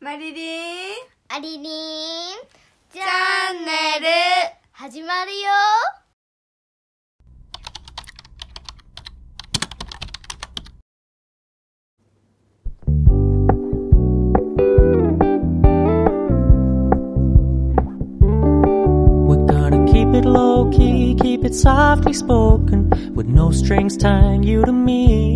マリリンアリリンチチャンネル始まるよ We're gonna keep it low key, keep it softly spoken, with no strings tying you to me.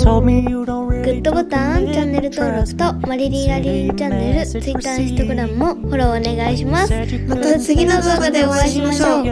グッドボタン、チャンネル登録とマリリンアリリンチャンネル、ツイッター、インスタグラムもフォローお願いします。また次の動画でお会いしましょう。